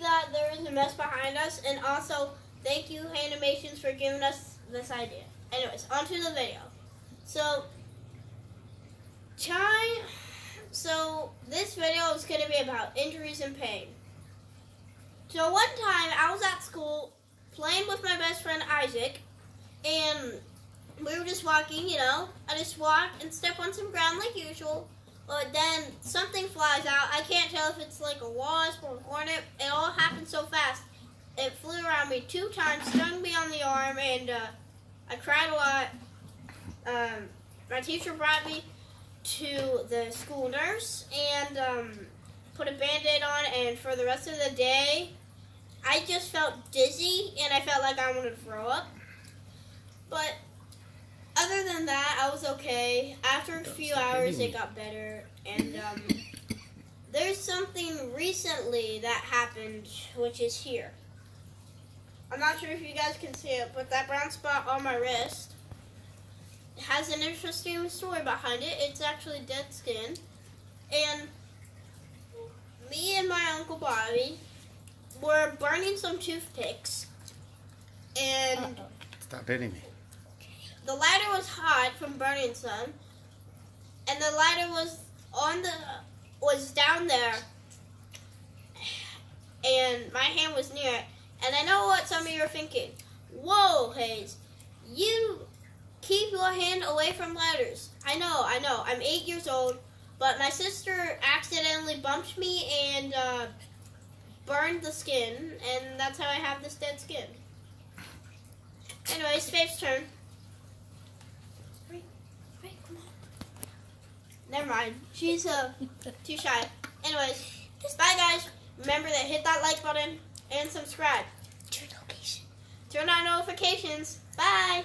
that there is a mess behind us, and also thank you, Animations, for giving us this idea. Anyways, on to the video. So, Chai, so this video is going to be about injuries and pain. So one time I was at school playing with my best friend Isaac, and we were just walking, you know. I just walk and step on some ground like usual. But then something flies out. I if it's like a wasp or a hornet. It all happened so fast. It flew around me two times, stung me on the arm, and uh, I cried a lot. Um, my teacher brought me to the school nurse and um, put a band-aid on, and for the rest of the day, I just felt dizzy, and I felt like I wanted to throw up. But other than that, I was okay. After a few hours, it got better. And um, there's something recently that happened, which is here. I'm not sure if you guys can see it, but that brown spot on my wrist has an interesting story behind it. It's actually dead skin. And me and my Uncle Bobby were burning some toothpicks. And Stop hitting me. the lighter was hot from burning some, and the lighter was on the was down there, and my hand was near it. And I know what some of you are thinking. Whoa, Hayes, you keep your hand away from lighters. I know, I know. I'm eight years old, but my sister accidentally bumped me and uh, burned the skin, and that's how I have this dead skin. Anyways, Faith's turn. Never mind. She's uh too shy. Anyways, bye guys. Remember to hit that like button and subscribe. Turn location. Turn on notifications. Bye.